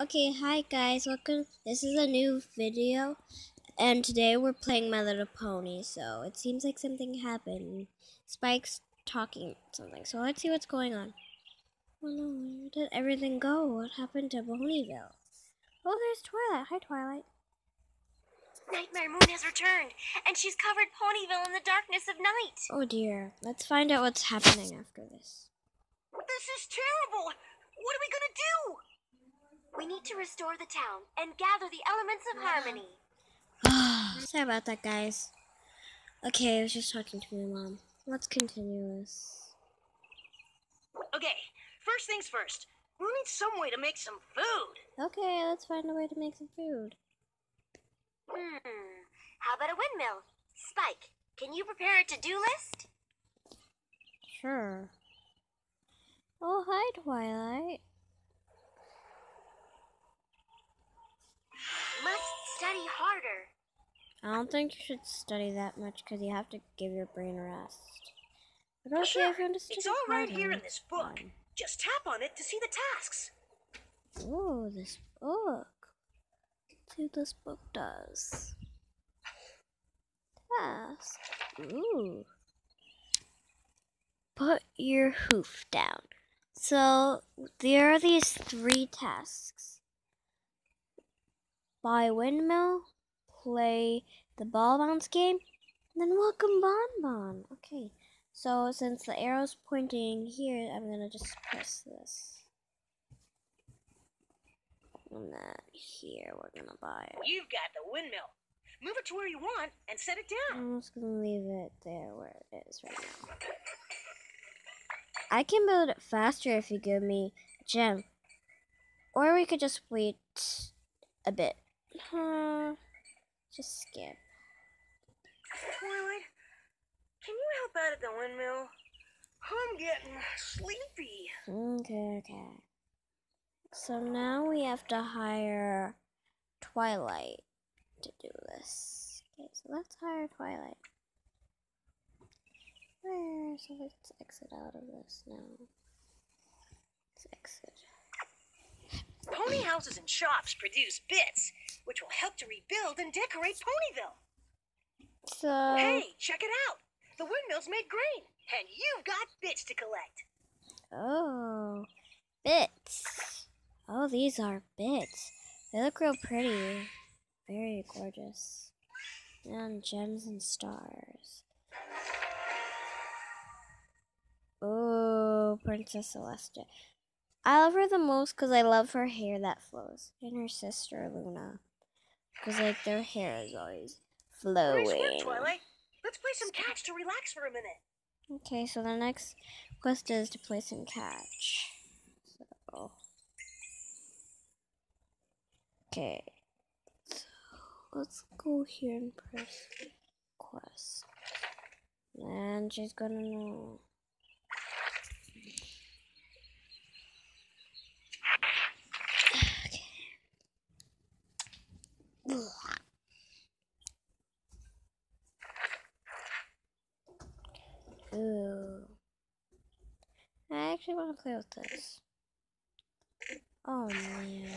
Okay, hi guys, welcome. This is a new video, and today we're playing My Little Pony. So it seems like something happened. Spike's talking something. So let's see what's going on. Oh no, where did everything go? What happened to Ponyville? Oh, there's Twilight. Hi, Twilight. Nightmare Moon has returned, and she's covered Ponyville in the darkness of night. Oh dear. Let's find out what's happening after this. This is terrible. What are we gonna do? We need to restore the town and gather the elements of harmony. Sorry about that, guys. Okay, I was just talking to my mom. Let's continue this. Okay, first things first. We'll need some way to make some food. Okay, let's find a way to make some food. Hmm. How about a windmill? Spike, can you prepare a to-do list? Sure. Oh, hi, Twilight. Must study harder. I don't think you should study that much because you have to give your brain rest. But okay, Sure, want to study it's all right here in this book. fine. Just tap on it to see the tasks. Oh, this book. Let's see what this book does. Task. Ooh. Put your hoof down. So there are these three tasks. Buy windmill, play the ball bounce game, then welcome Bon Bon. Okay. So since the arrow's pointing here, I'm gonna just press this. And then here we're gonna buy it. You've got the windmill. Move it to where you want and set it down. I'm just gonna leave it there where it is right now. I can build it faster if you give me a gem. Or we could just wait a bit. Huh. Just skip. Twilight, can you help out at the windmill? I'm getting sleepy. Okay, okay. So now we have to hire Twilight to do this. Okay, so let's hire Twilight. Where? So let's exit out of this now. Let's exit. Pony houses and shops produce bits, which will help to rebuild and decorate Ponyville. So Hey, check it out. The windmill's made green, and you've got bits to collect. oh, bits. Oh, these are bits. They look real pretty. Very gorgeous. And gems and stars. Oh, Princess Celestia. I love her the most because I love her hair that flows. And her sister, Luna. Because, like, their hair is always flowing. Nice work, Twilight. Let's play some catch to relax for a minute. Okay, so the next quest is to play some catch. So. Okay. So let's go here and press quest. And she's gonna know. Ooh. I actually want to play with this. Oh man.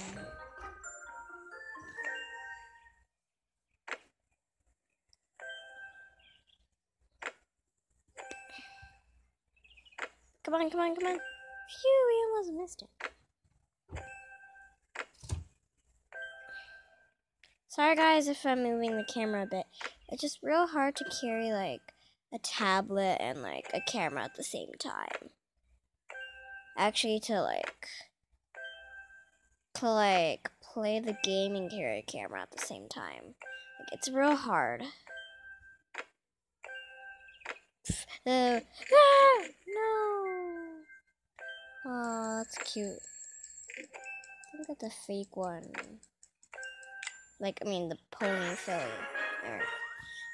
Come on, come on, come on. Phew, we almost missed it. Sorry guys if I'm moving the camera a bit. It's just real hard to carry like a tablet and like a camera at the same time. Actually, to like to like play the game and carry a camera at the same time. Like it's real hard. Uh, ah, no. Oh, that's cute. Look at the fake one. Like, I mean, the pony filly.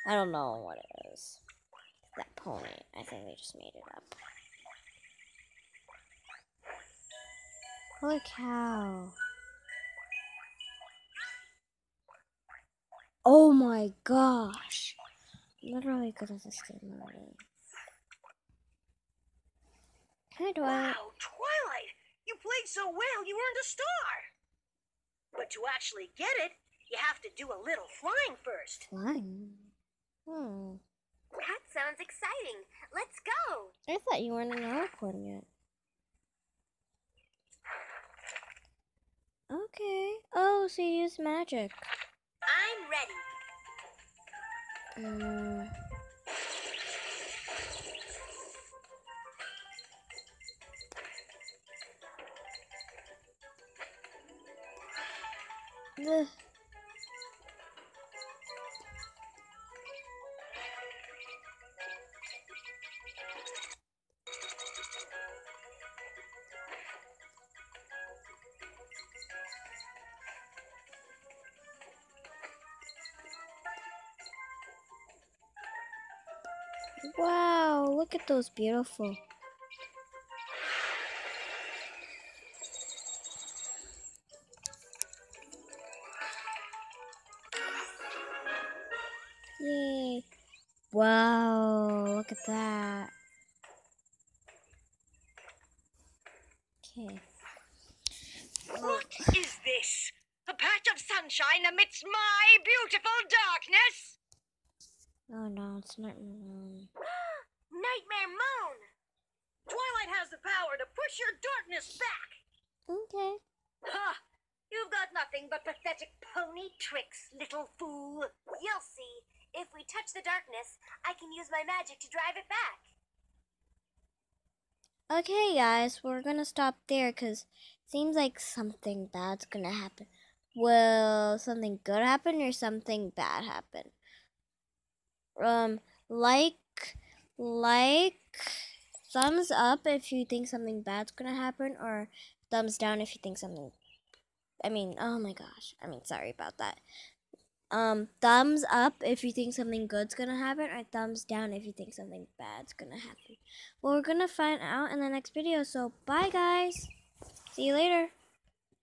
I don't know what it is pony. I think they just made it up. Holy cow. Oh my gosh. I'm literally good at this game already. Hi, Dwight. Wow, Twilight! You played so well, you earned a star. But to actually get it, you have to do a little flying first. Flying. Hmm. That sounds exciting. Let's go. I thought you weren't in the airport yet. Okay. Oh, so you use magic. I'm ready. Mm. Ugh. Wow, look at those beautiful. Yay. Wow, look at that. Okay. What is this? A patch of sunshine amidst my beautiful darkness? Oh no, it's not. mm, Nightmare Moon. Twilight has the power to push your darkness back. Okay. Ha! You've got nothing but pathetic pony tricks, little fool. You'll see. If we touch the darkness, I can use my magic to drive it back. Okay, guys, we're gonna stop there because seems like something bad's gonna happen. Will something good happen or something bad happen? Um, like, like, thumbs up if you think something bad's gonna happen, or thumbs down if you think something. I mean, oh my gosh. I mean, sorry about that. Um, thumbs up if you think something good's gonna happen, or thumbs down if you think something bad's gonna happen. Well, we're gonna find out in the next video. So, bye, guys. See you later.